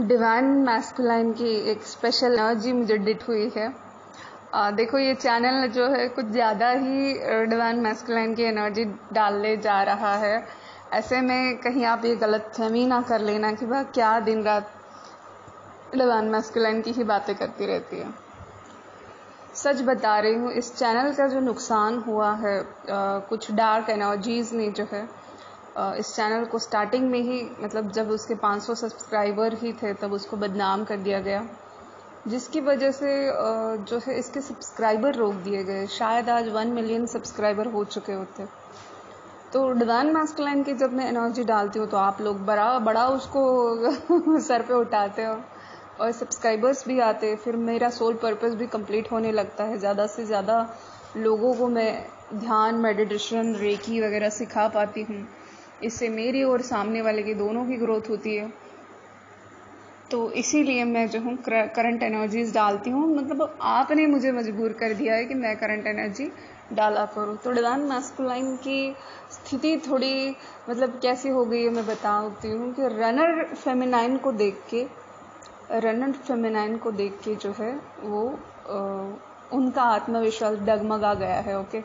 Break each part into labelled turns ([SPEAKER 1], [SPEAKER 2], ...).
[SPEAKER 1] Divine masculine की एक special energy मुझे डिट हुई है। आ, देखो ये चैनल जो है कुछ ज़्यादा ही डिवाइन मैस्कुलाइन की एनर्जी डालने जा रहा है। ऐसे में कहीं आप ये गलत फहमी ना कर लेना कि वह क्या दिन रात डिवाइन मैस्कुलाइन की ही बातें करती रहती है। सच बता रही हूँ इस चैनल का जो नुकसान हुआ है आ, कुछ डार्क एनर्जीज़ ने जो है इस चैनल को स्टार्टिंग में ही मतलब जब उसके 500 सब्सक्राइबर ही थे, तब उसको बदनाम कर दिया गया। जिसकी वजह से जो है इसके सब्सक्राइबर रोक दिए गए। शायद आज वन मिलियन सब्सक्राइबर हो चुके होते। तो डिवाइन मास्कलाइन की जब मैं एनर्जी डालती हूँ तो आप लोग बड़ा बड़ा उसको सर पे उठाते हो। और सब्सक्राइबर्स भी आते फिर मेरा सोल पर्पस भी कंप्लीट होने लगता है। ज़्यादा से ज़्यादा लोगों को मैं ध्यान, मेडिटेशन, रेकी वगैरह सिखा पाती हूँ। इससे मेरी और सामने वाले की दोनों की ग्रोथ होती है। तो इसीलिए मैं जो हूँ करंट एनर्जीज डालती हूँ। मतलब आपने मुझे मजबूर कर दिया है कि मैं करंट एनर्जी डाला करूँ। तो डिवाइन मैस्कुलाइन की स्थिति थोड़ी मतलब कैसी हो गई है मैं बताती हूँ कि रनर फेमिनाइन को देख के रनर फेमिनाइन को देख के जो है वो आ, उनका आत्मविश्वास डगमगा गया है ओके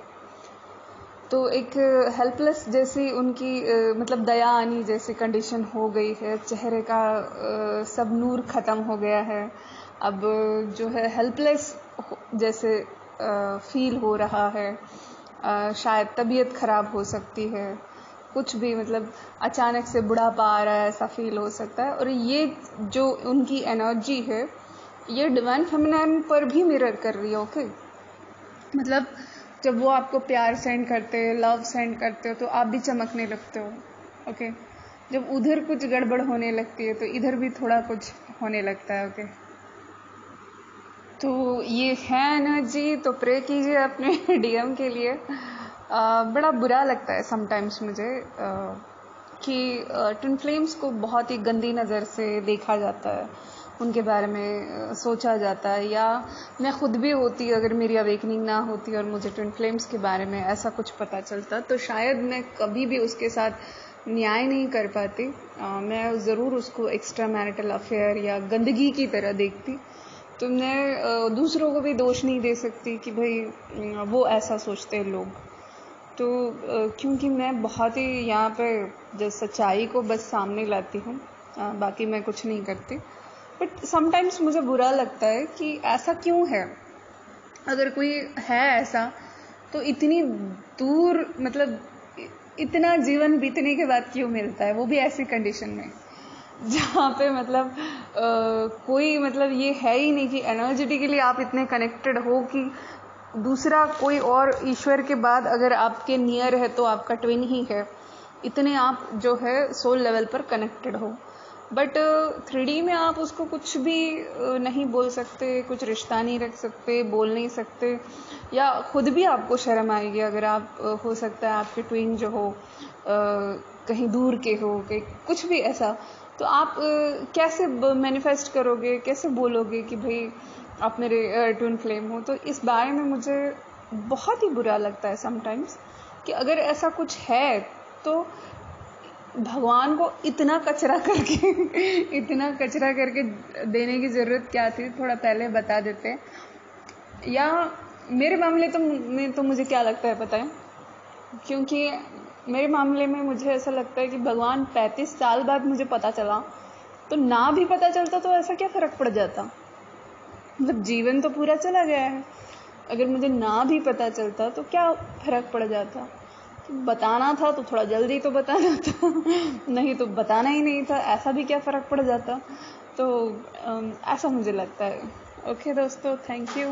[SPEAKER 1] तो एक हेल्पलेस जैसी उनकी मतलब दया आनी जैसी कंडीशन हो गई है। चेहरे का सब नूर ख़त्म हो गया है। अब जो है हेल्पलेस जैसे फील हो रहा है। शायद तबीयत ख़राब हो सकती है। कुछ भी मतलब अचानक से बुढ़ापा आ रहा है, ऐसा फील हो सकता है। और ये जो उनकी एनर्जी है, ये डिवाइन फेमिनाइन पर भी मिरर कर रही है ओके मतलब जब वो आपको प्यार सेंड करते हैं लव सेंड करते हो तो आप भी चमकने लगते हो ओके जब उधर कुछ गड़बड़ होने लगती है तो इधर भी थोड़ा कुछ होने लगता है ओके तो ये है एनर्जी तो प्रे कीजिए अपने डीएम के लिए। आ, बड़ा बुरा लगता है समटाइम्स मुझे आ, कि ट्विन फ्लेम्स को बहुत ही गंदी नज़र से देखा जाता है। उनके बारे में सोचा जाता है। या मैं खुद भी होती अगर मेरी अवेकनिंग ना होती और मुझे ट्विन फ्लेम्स के बारे में ऐसा कुछ पता चलता तो शायद मैं कभी भी उसके साथ न्याय नहीं कर पाती। आ, मैं ज़रूर उसको एक्स्ट्रा मैरिटल अफेयर या गंदगी की तरह देखती। तो मैं दूसरों को भी दोष नहीं दे सकती कि भाई वो ऐसा सोचते हैं लोग। तो क्योंकि मैं बहुत ही यहाँ पर सच्चाई को बस सामने लाती हूँ बाकी मैं कुछ नहीं करती। बट समटाइम्स मुझे बुरा लगता है कि ऐसा क्यों है? अगर कोई है ऐसा तो इतनी दूर मतलब इतना जीवन बीतने के बाद क्यों मिलता है? वो भी ऐसी कंडीशन में। जहाँ पे मतलब आ, कोई मतलब ये है ही नहीं कि एनर्जेटिकली आप इतने कनेक्टेड हो कि दूसरा कोई और ईश्वर के बाद अगर आपके नियर है तो आपका ट्विन ही है। इतने आप जो है सोल लेवल पर कनेक्टेड हो। बट थ्री में आप उसको कुछ भी नहीं बोल सकते, कुछ रिश्ता नहीं रख सकते, बोल नहीं सकते, या खुद भी आपको शर्म आएगी अगर आप हो सकता है आपके ट्विन जो हो कहीं दूर के हो कि कुछ भी ऐसा तो आप कैसे मैनिफेस्ट करोगे, कैसे बोलोगे कि भाई आप मेरे ट्विन फ्लेम हो? तो इस बारे में मुझे बहुत ही बुरा लगता है समटाइम्स कि अगर ऐसा कुछ है तो भगवान को इतना कचरा करके, इतना कचरा करके देने की ज़रूरत क्या थी, थोड़ा पहले बता देते या मेरे मामले तो में तो मुझे क्या लगता है पता है? क्योंकि मेरे मामले में मुझे ऐसा लगता है कि भगवान पैंतीस साल बाद मुझे पता चला। तो ना भी पता चलता तो ऐसा क्या फ़र्क पड़ जाता? मतलब जीवन तो पूरा चला गया है। अगर मुझे ना भी पता चलता तो क्या फ़र्क पड़ जाता? बताना था तो थोड़ा जल्दी तो बताना था, नहीं तो बताना ही नहीं था, ऐसा भी क्या फ़र्क पड़ जाता? तो ऐसा मुझे लगता है। ओके दोस्तों थैंक यू